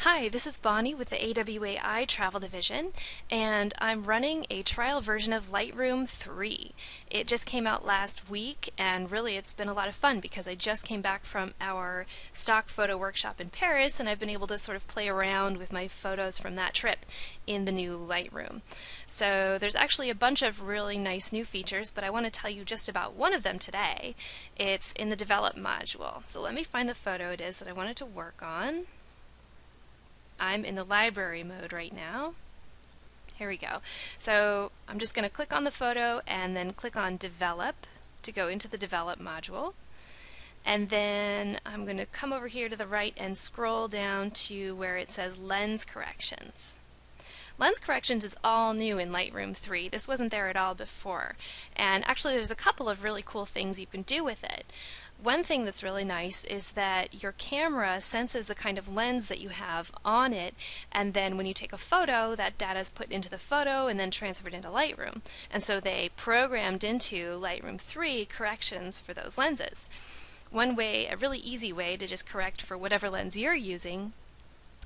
Hi, this is Bonnie with the AWAI Travel Division, and I'm running a trial version of Lightroom 3. It just came out last week, and really it's been a lot of fun because I just came back from our stock photo workshop in Paris, and I've been able to sort of play around with my photos from that trip in the new Lightroom. So there's actually a bunch of really nice new features, but I want to tell you just about one of them today. It's in the Develop module. So let me find the photo it is that I wanted to work on. I'm in the library mode right now. Here we go. So I'm just going to click on the photo and then click on Develop to go into the Develop module. And then I'm going to come over here to the right and scroll down to where it says Lens Corrections. Lens corrections is all new in Lightroom 3. This wasn't there at all before. And actually there's a couple of really cool things you can do with it. One thing that's really nice is that your camera senses the kind of lens that you have on it, and then when you take a photo, that data is put into the photo and then transferred into Lightroom. And so they programmed into Lightroom 3 corrections for those lenses. One way, a really easy way to just correct for whatever lens you're using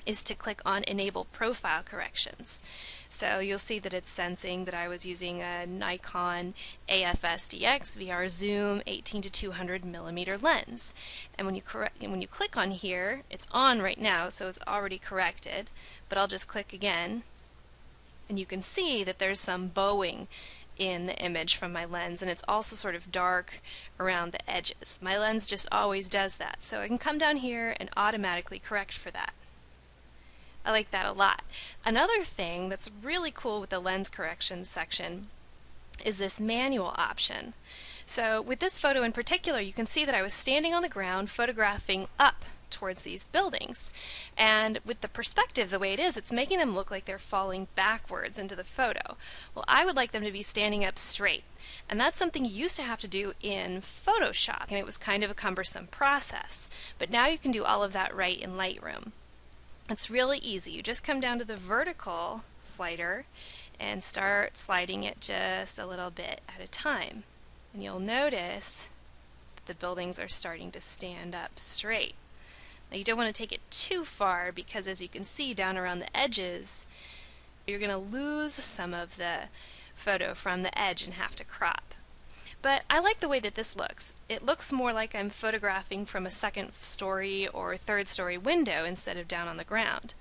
is to click on Enable Profile Corrections. So you'll see that it's sensing that I was using a Nikon AFS-DX VR Zoom 18 to 200 millimeter lens. And when you correct, when you click on here, it's on right now, so it's already corrected. But I'll just click again, and you can see that there's some bowing in the image from my lens and it's also sort of dark around the edges. My lens just always does that. So I can come down here and automatically correct for that. I like that a lot. Another thing that's really cool with the lens correction section is this manual option. So with this photo in particular, you can see that I was standing on the ground photographing up towards these buildings. And with the perspective the way it is, it's making them look like they're falling backwards into the photo. Well, I would like them to be standing up straight. And that's something you used to have to do in Photoshop, and it was kind of a cumbersome process. But now you can do all of that right in Lightroom. It's really easy. You just come down to the vertical slider and start sliding it just a little bit at a time. And you'll notice that the buildings are starting to stand up straight. Now you don't want to take it too far because as you can see down around the edges, you're going to lose some of the photo from the edge and have to crop. But I like the way that this looks. It looks more like I'm photographing from a second story or third story window instead of down on the ground.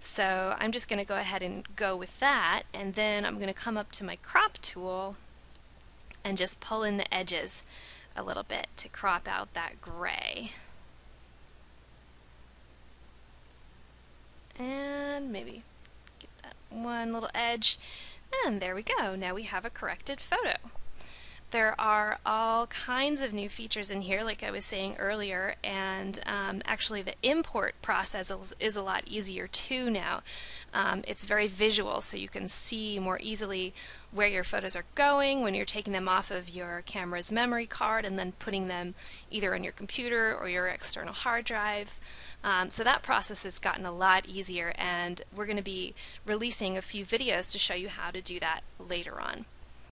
So I'm just going to go ahead and go with that and then I'm going to come up to my crop tool and just pull in the edges a little bit to crop out that gray. And maybe get that one little edge and there we go. Now we have a corrected photo. There are all kinds of new features in here, like I was saying earlier, and um, actually the import process is, is, a lot easier too now. Um, it's very visual, so you can see more easily where your photos are going when you're taking them off of your camera's memory card and then putting them either on your computer or your external hard drive. Um, so that process has gotten a lot easier, and we're going to be releasing a few videos to show you how to do that later on.